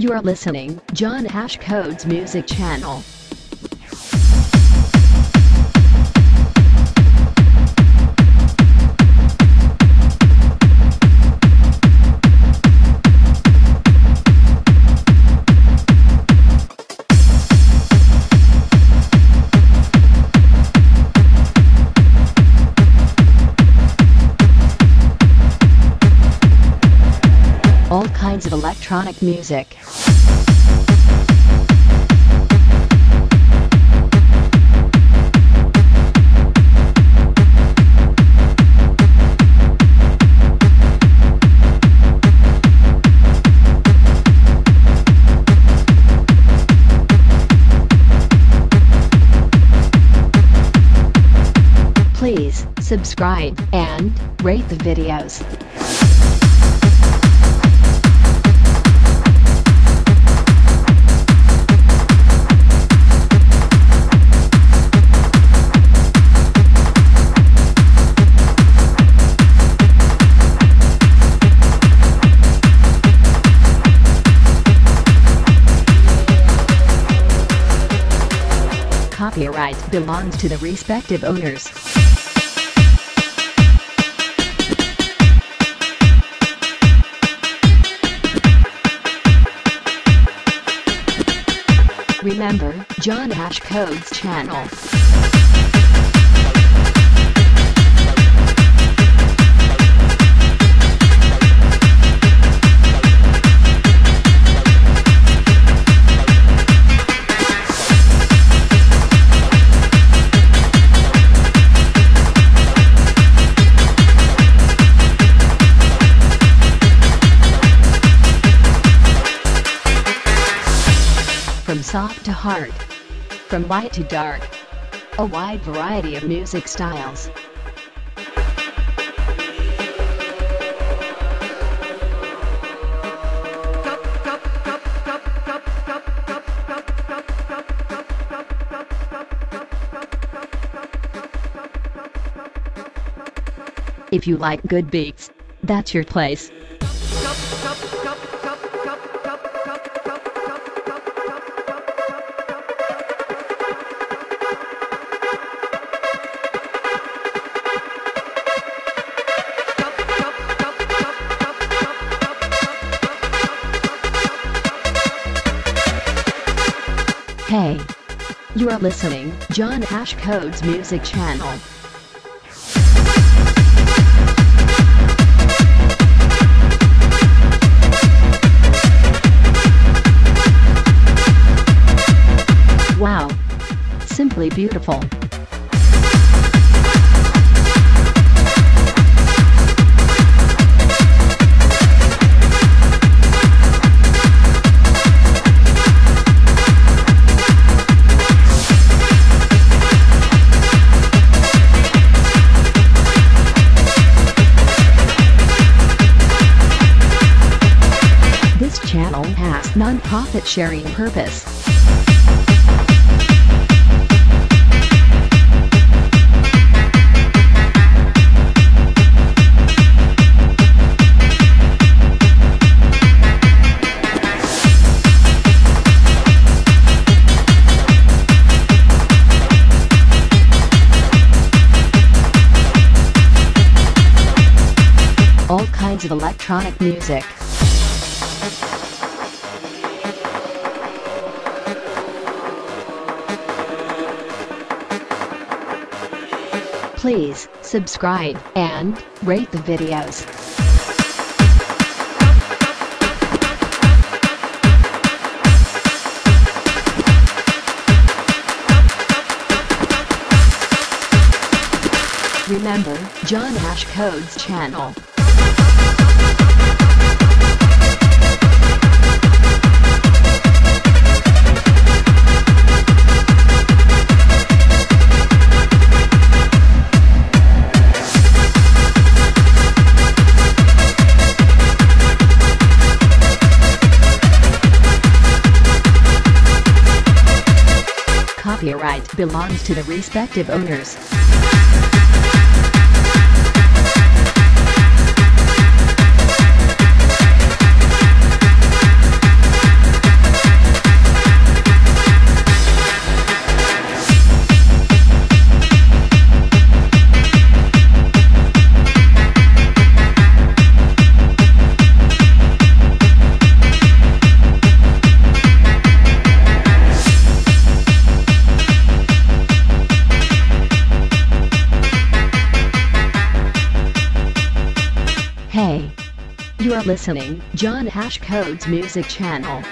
You are listening John Hashcode's music channel. Electronic music. Please subscribe and rate the videos. Copyright belongs to the respective owners. Remember, John Hashcode's channel. From soft to hard. From light to dark. A wide variety of music styles. If you like good beats, that's your place. Hey. You are listening, John Hashcode's music channel. Wow. Simply beautiful. Has non-profit sharing purpose. All kinds of electronic music. Please subscribe and rate the videos. Remember, John Hashcode's channel. The copyright belongs to the respective owners. Are listening John Hashcode's music channel.